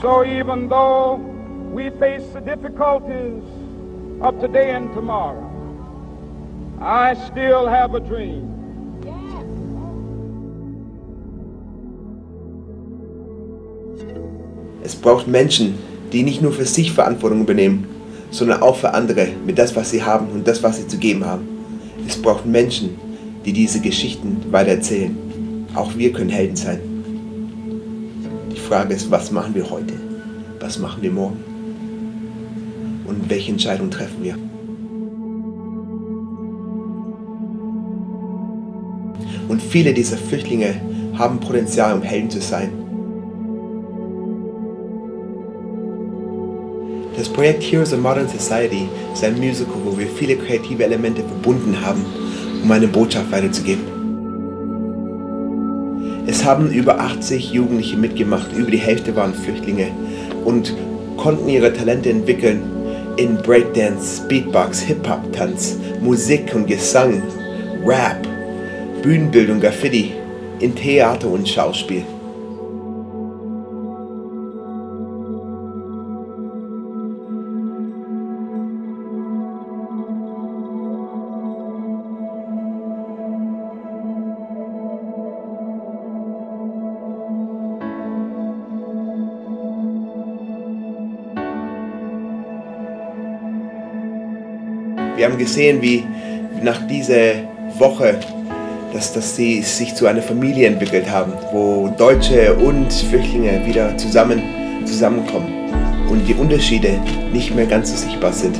So even though we face the difficulties of today and tomorrow, I still have a dream. Es braucht Menschen, die nicht nur für sich Verantwortung übernehmen, sondern auch für andere mit das, was sie haben und das, was sie zu geben haben. Es braucht Menschen, die diese Geschichten weitererzählen. Auch wir können Helden sein. Frage ist, was machen wir heute? Was machen wir morgen? Und welche Entscheidung treffen wir? Und viele dieser Flüchtlinge haben Potenzial, um Helden zu sein. Das Projekt Heroes of Modern Society ist ein Musical, wo wir viele kreative Elemente verbunden haben, um eine Botschaft weiterzugeben. Es haben über 80 Jugendliche mitgemacht, über die Hälfte waren Flüchtlinge und konnten ihre Talente entwickeln in Breakdance, Beatbox, Hip-Hop-Tanz, Musik und Gesang, Rap, Bühnenbildung, Graffiti, in Theater und Schauspiel. Wir haben gesehen, wie nach dieser Woche, dass, dass sie sich zu einer Familie entwickelt haben, wo Deutsche und Flüchtlinge wieder zusammen zusammenkommen und die Unterschiede nicht mehr ganz so sichtbar sind.